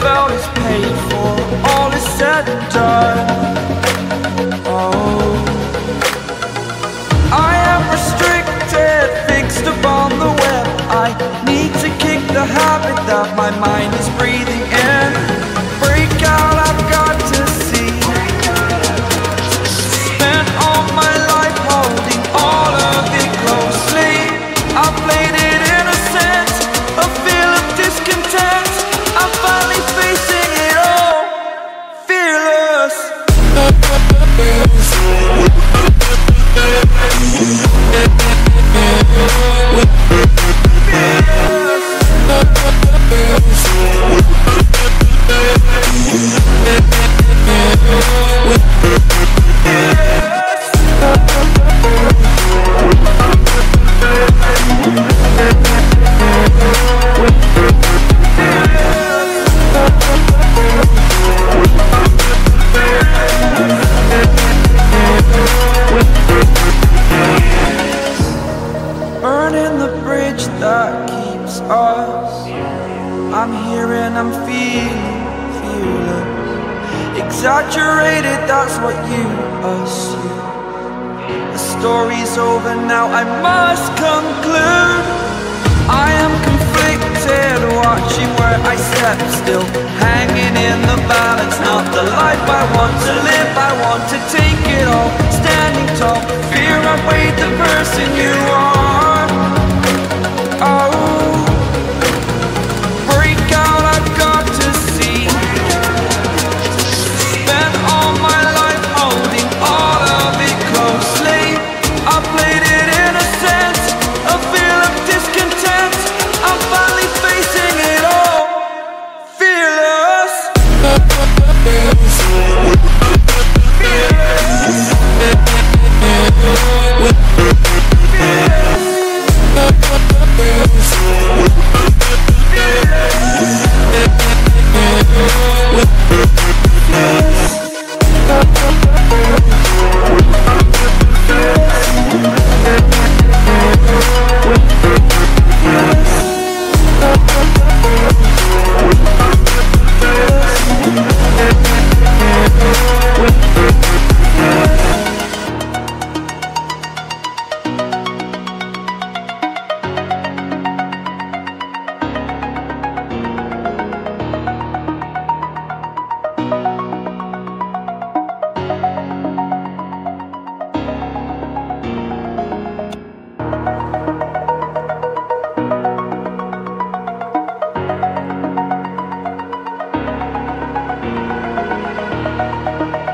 Felt Burning the bridge that keeps us. I'm here and I'm feeling, fearless. Exaggerated, that's what you assume. The story's over now, I must conclude. I am conflicted, watching where I step still. Hanging in the balance,